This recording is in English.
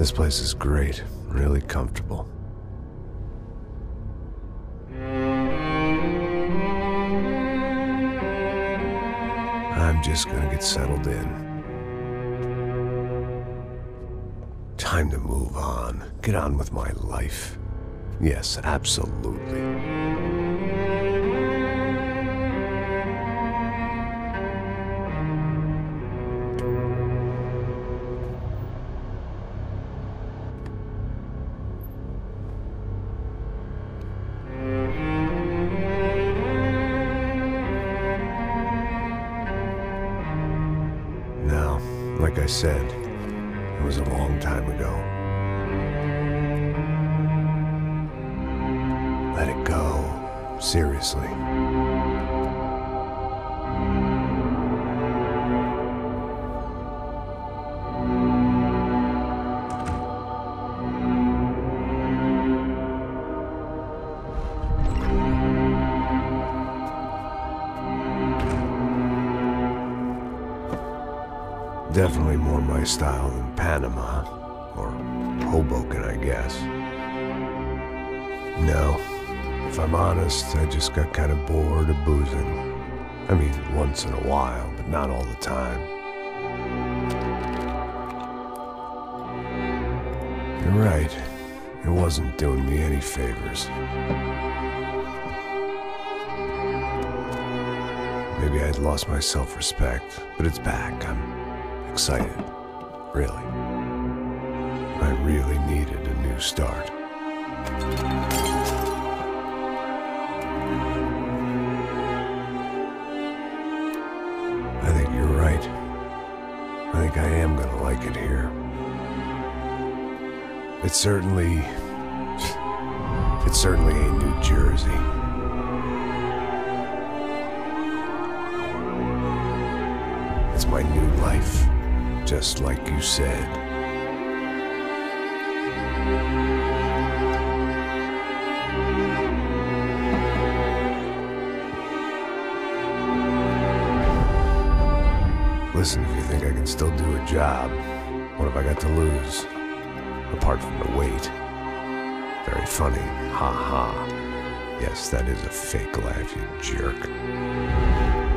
This place is great, really comfortable. I'm just gonna get settled in. Time to move on. Get on with my life. Yes, absolutely. Like I said, it was a long time ago. Let it go. Seriously. Definitely more my style than Panama. Or Hoboken, I guess. No, if I'm honest, I just got kind of bored of boozing. I mean, once in a while, but not all the time. You're right. It wasn't doing me any favors. Maybe I'd lost my self respect, but it's back. I'm excited. Really. I really needed a new start. I think you're right. I think I am gonna like it here. It certainly. It certainly ain't New Jersey. It's my new life, just like you said. Listen, if you think I can still do a job, what have I got to lose? Apart from the weight. Very funny. Ha ha. Yes, that is a fake laugh, you jerk.